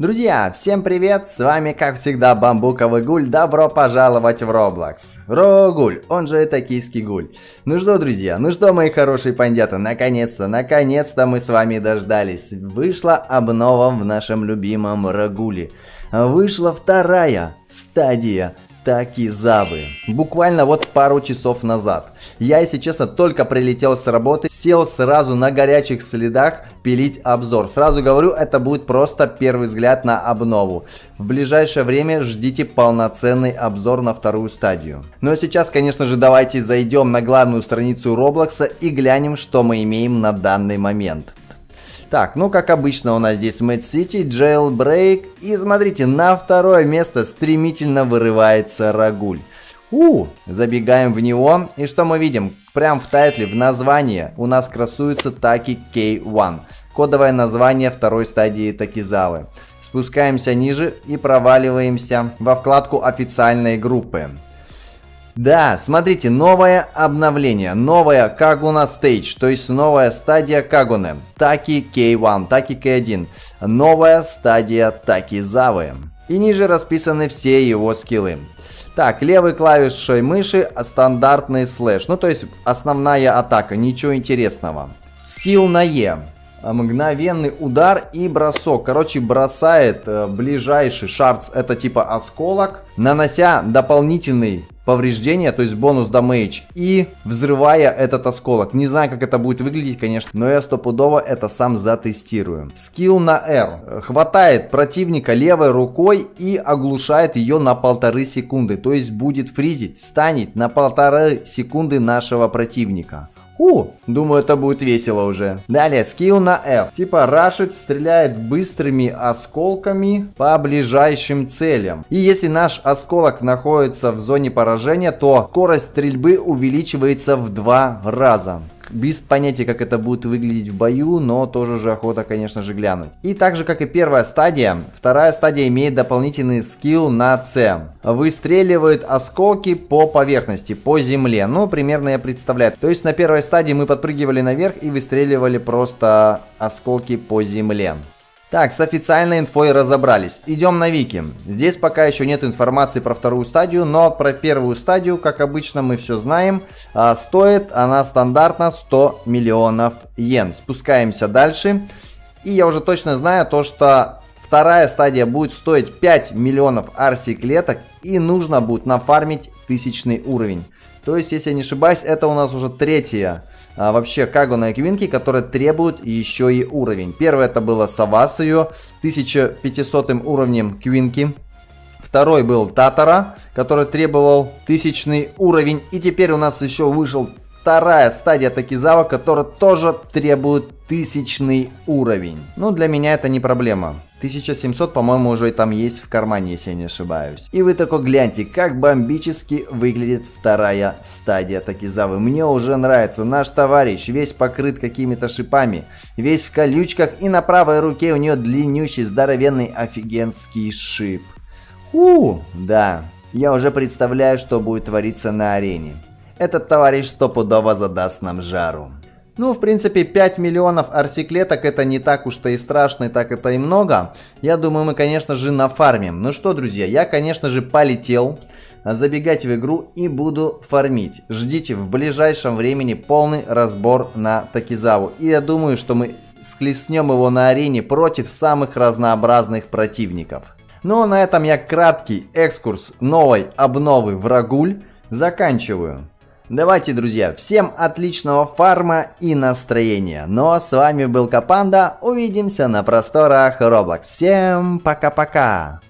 Друзья, всем привет! С вами, как всегда, Бамбуковый Гуль. Добро пожаловать в Roblox. Рогуль, он же токийский гуль. Ну что, друзья, ну что, мои хорошие пандята, наконец-то, наконец-то мы с вами дождались. Вышла обнова в нашем любимом Рагуле. Вышла вторая стадия Такизавы. Буквально вот пару часов назад. Я, если честно, только прилетел с работы, сел сразу на горячих следах пилить обзор. Сразу говорю, это будет просто первый взгляд на обнову. В ближайшее время ждите полноценный обзор на вторую стадию. Ну а сейчас, конечно же, давайте зайдем на главную страницу Роблокса и глянем, что мы имеем на данный момент. Так, ну как обычно у нас здесь Mad City, Jailbreak. И смотрите, на второе место стремительно вырывается Рагуль. У, забегаем в него. И что мы видим? Прям в тайтле, в названии у нас красуется Таки K1. Кодовое название второй стадии Такизавы. Спускаемся ниже и проваливаемся во вкладку официальной группы. Да, смотрите, новое обновление, новая Kaguna Stage, то есть новая стадия Кагуны, Таки K1, Таки K1, новая стадия Такизавы. И ниже расписаны все его скиллы. Так, левой клавишей мыши стандартный слэш, ну то есть основная атака, ничего интересного. Скилл на E. Мгновенный удар и бросок. Короче, бросает э, ближайший shard, это типа осколок, нанося дополнительный повреждения, то есть bonus damage, и взрывая этот осколок. Не знаю, как это будет выглядеть, конечно, но я стопудово это сам затестирую. Скилл на R. Хватает противника левой рукой и оглушает ее на полторы секунды, то есть будет фризить, станит на полторы секунды нашего противника. У, думаю, это будет весело уже. Далее, скилл на F. Типа рашит, стреляет быстрыми осколками по ближайшим целям. И если наш осколок находится в зоне поражения, то скорость стрельбы увеличивается в два раза без понятия, как это будет выглядеть в бою, но тоже же охота, конечно же, глянуть. И так же, как и первая стадия, вторая стадия имеет дополнительный скилл на С. Выстреливают осколки по поверхности, по земле. Ну, примерно я представляю. То есть на первой стадии мы подпрыгивали наверх и выстреливали просто осколки по земле. Так, с официальной инфой разобрались. Идем на Вики. Здесь пока еще нет информации про вторую стадию, но про первую стадию, как обычно, мы все знаем. А, стоит она стандартно 100 миллионов йен. Спускаемся дальше. И я уже точно знаю то, что вторая стадия будет стоить 5 миллионов RC клеток и нужно будет нафармить тысячный уровень. То есть, если я не ошибаюсь, это у нас уже третья а, вообще Кагуна и Квинки, которые требуют еще и уровень. Первый это было Сова с ее 1500 уровнем Квинки. Второй был Татара, который требовал тысячный уровень. И теперь у нас еще вышел вторая стадия Такизава, которая тоже требует тысячный уровень. Ну, для меня это не проблема. 1700, по-моему, уже там есть в кармане, если я не ошибаюсь. И вы такой гляньте, как бомбически выглядит вторая стадия Такизавы. Мне уже нравится. Наш товарищ весь покрыт какими-то шипами, весь в колючках, и на правой руке у нее длиннющий, здоровенный, офигенский шип. У, да, я уже представляю, что будет твориться на арене. Этот товарищ стопудово задаст нам жару. Ну, в принципе, 5 миллионов арсиклеток это не так уж-то и страшно, и так это и много. Я думаю, мы, конечно же, нафармим. Ну что, друзья, я, конечно же, полетел забегать в игру и буду фармить. Ждите в ближайшем времени полный разбор на Такизаву. И я думаю, что мы схлестнем его на арене против самых разнообразных противников. Ну а на этом я краткий экскурс новой обновы в Рагуль заканчиваю. Давайте, друзья, всем отличного фарма и настроения. Ну а с вами был Капанда, увидимся на просторах Roblox. Всем пока-пока!